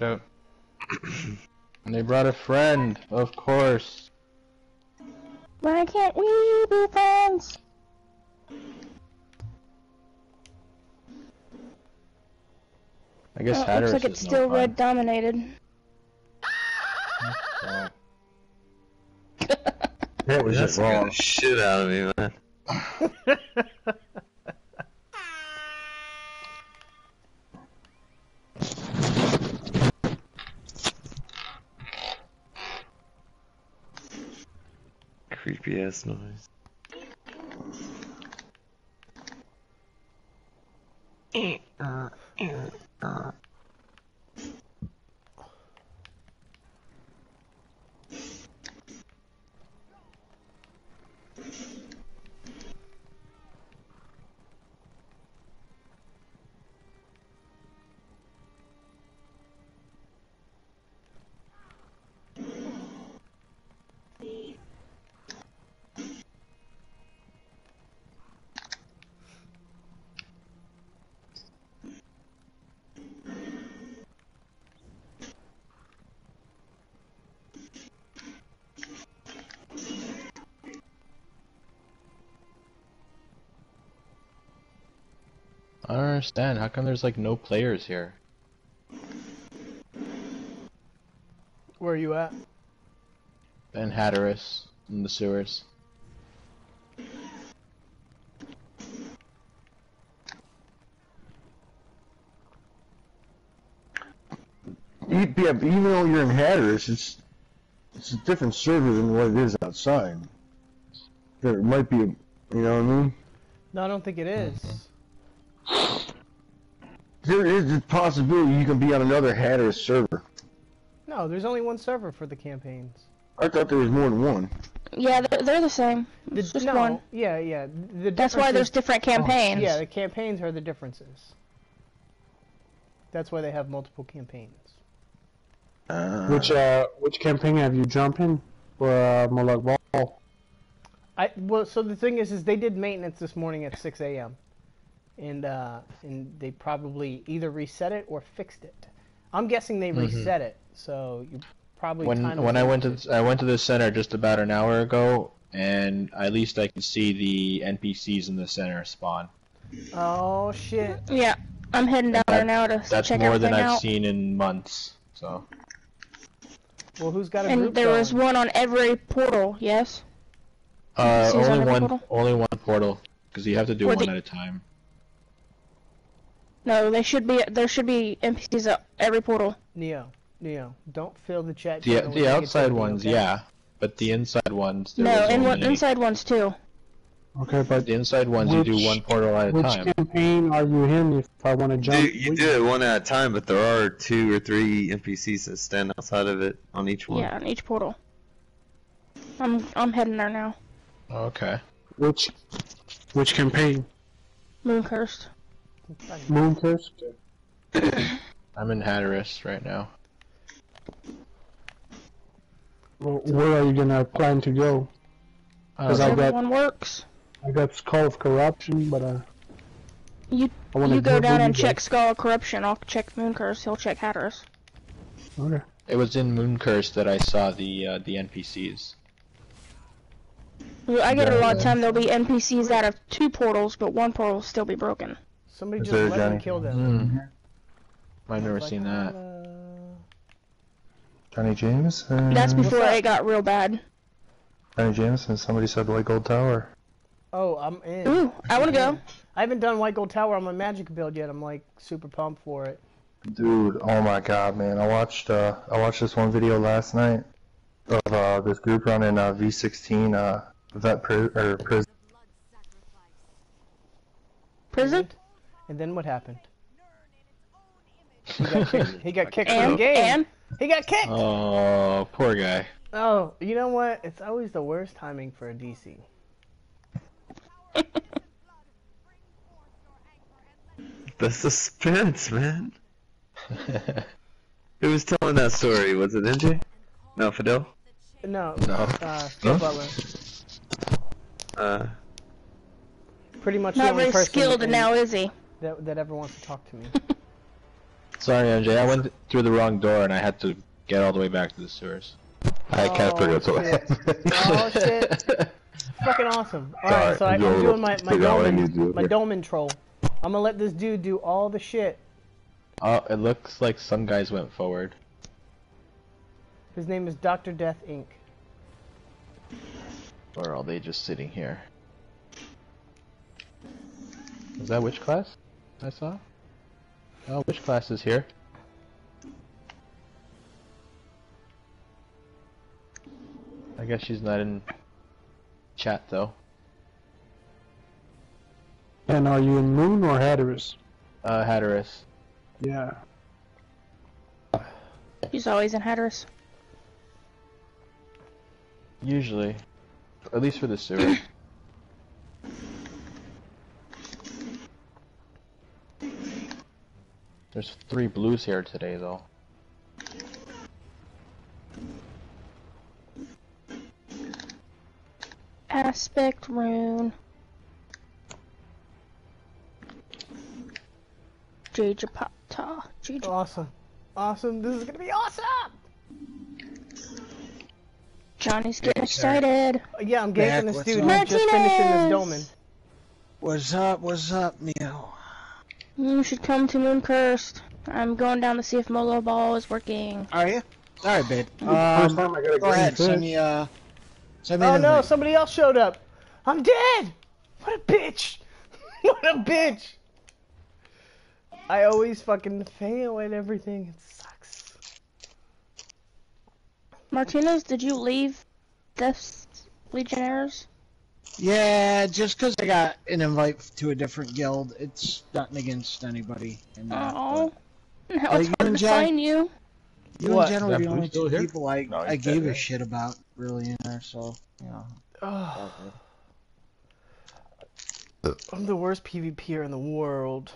Watch out. and they brought a friend, of course. Why can't we be friends? I guess Oh, Haderus looks like it's is still no red dominated. That was That just scared wrong. the shit out of me, man. Creepy ass noise. Mm. I don't understand. How come there's like no players here? Where are you at? And Haderus in the sewers. Yeah, even though you're in Haderus, it's it's a different server than what it is outside. There might be, a, you know what I mean? No, I don't think it is. There is a possibility you can be on another Haderus server. No, there's only one server for the campaigns. I thought there was more than one. Yeah, they're, they're the same. The, just no, one. yeah, yeah. The That's why there's different campaigns. Yeah, the campaigns are the differences. That's why they have multiple campaigns. Uh, Which uh, which campaign have you jumped in? For uh, Molag Bal? I well, so the thing is, is they did maintenance this morning at 6 a.m. and uh, and they probably either reset it or fixed it. I'm guessing they Mhm. reset it, so you probably When kinda when I went to I went to the center just about an hour ago, and at least I could see the NPCs in the center spawn. Oh shit! Yeah, I'm heading down That- there now to That's check more than I've out. seen in months. So Well, who's got a group And there going? was one on every portal. Yes. uh, NPCs on only one portal? only one portal because you have to do Or one the- at a time. No, they should be. There should be NPCs at every portal. Neo, Neo, don't fill the chat. The the outside ones, okay? yeah, but the inside ones. No, was and one, only- inside ones too. Okay, but The inside ones you do one portal at a which time. campaign are you in? If I want to jump, Do, you do it one at a time, but there are two or three NPCs that stand outside of it on each one. Yeah, on each portal. I'm I'm heading there now. Okay. which which campaign? Mooncursed. Mooncurse. I'm in Haderus right now. Well, where are you gonna plan to go? Because I know. got Everyone works. I got Skull of Corruption, but uh. You I wanna you go down and check Skull of Corruption. I'll check Moon Curse. He'll check Haderus. Okay. It was in Moon Curse that I saw the uh, the NPCs. I get a lot of time there'll be NPCs out of two portals, but one portal will still be broken. Somebody just there, let me Johnny? kill them. Hmm. I've never Like, seen that. uh, Johnny James? Uh, That's before up? it got real bad. Johnny James and somebody said White Gold Tower. Oh, I'm in. Ooh, I want to go. I haven't done White Gold Tower on my magic build yet. I'm like super pumped for it. Dude, oh my god, man! I watched uh, I watched this one video last night of uh, this group running uh, V16 uh, vet pri- or prison. Prison? And then what happened? He got kicked, he got kicked from the game. and He got kicked. Oh, poor guy. Oh, you know what? It's always the worst timing for a DC. The suspense, man. Who was telling that story? Was it NJ? No, Fidel. No, No. uh, Steve Huh? Butler. Uh, Pretty much the not only very person skilled in- now, is he? That that ever wants to talk to me. Sorry, MJ. I went through the wrong door and I had to get all the way back to the sewers. I can't figure out what. Oh shit! Fucking awesome. All right, Alright, so I, I'm doing my my figure out what I Dolman, do my. Dolman troll. I'm gonna let this dude do all the shit. oh, it looks like some guys went forward. His name is Doctor Death Inc. Or are they just sitting here? Is that which class I saw? Oh, which class is here? I guess she's not in chat though. And are you in Moon or Haderus? Uh, Haderus. Yeah. He's always in Haderus. Usually. At least for the sewer. There's three blues here today though. Aspect rune. Jajapata. Jaj- Awesome, awesome. This is gonna be awesome. Johnny's getting excited. Uh, yeah, I'm Back, ganking this what's dude up? who's just finishing this Martinez! What's up? What's up, Neo? You should come to Moon Cursed. I'm going down to see if Molag Bal is working. Are you? All right, babe. First Um, time I got a go ahead. Send me uh, send me Oh no, invite. somebody else showed up. I'm dead. What a bitch. what a bitch. I always fucking fail at everything. It sucks. Martinez, did you leave Death's Legionnaires? Yeah, just 'cause I got an invite to a different guild. It's nothing against anybody. And, uh, Oh. Now Are it's you hard to Jack? find you. you What? in general Is are that the only two here? people I, No, I gave dead, a shit about really in there. So, you know. Ugh. I'm the worst PvPer in the world.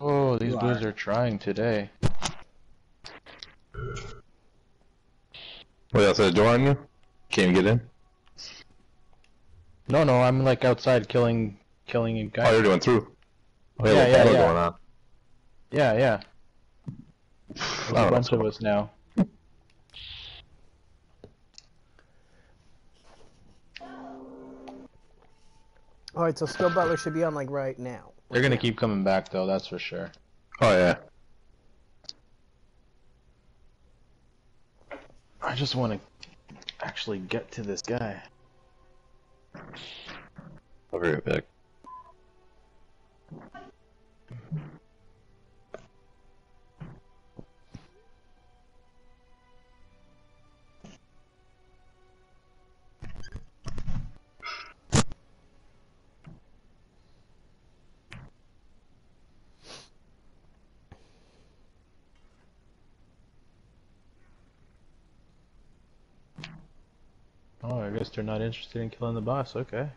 Oh, these You blues are. are trying today. Wait, outside the door on you? Can't get in? No, no, I'm like outside killing, killing a Oh, guy. you're going through. Oh, Yeah, yeah, yeah, yeah, yeah. going on. Yeah, yeah. I There's a know bunch of us now. All right, so Still Butler should be on like right now. They're gonna keep coming back though, that's for sure. Oh, yeah. I just want to actually get to this guy. I'll be right back. Oh, I guess they're not interested in killing the boss. Okay.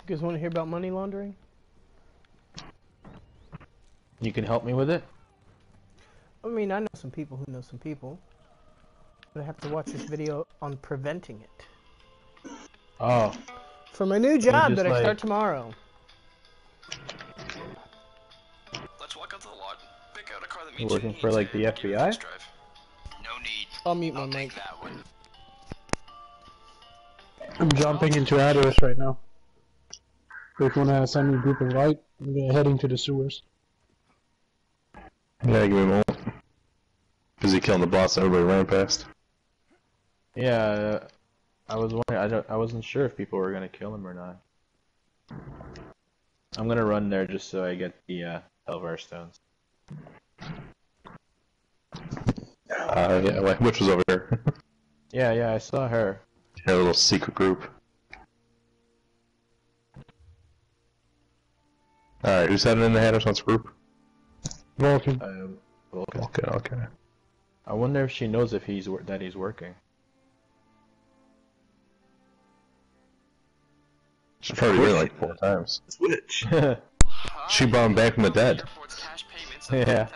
You guys want to hear about money laundering? You can help me with it? I mean, I know some people who know some people. But I have to watch this video on preventing it. Oh, For my new job just that I start tomorrow. Let's walk up to the lot. Pick out a car that meets your working for, like, the and give it a FBI? No need. I'll mute my I'll mic. take that one. I'm jumping into Haderus right now. So if you wanna send me a group invite, I'm gonna heading to the sewers. Yeah, give me a moment. Busy killing the boss that everybody ran past. yeah. uh, I was wondering. I don't. I wasn't sure if people were gonna kill him or not. I'm gonna run there just so I get the uh, Tel Var stones. Uh, yeah, wait, which was over here. Yeah, yeah. I saw her. yeah, a little secret group. Alright, who's heading in the Haderus group? Vulcan. Um, well, Okay, okay. I wonder if she knows if he's wor- that he's working. She probably did like four times. Switch. She brought him back from the dead. Airport's cash payments of Yeah.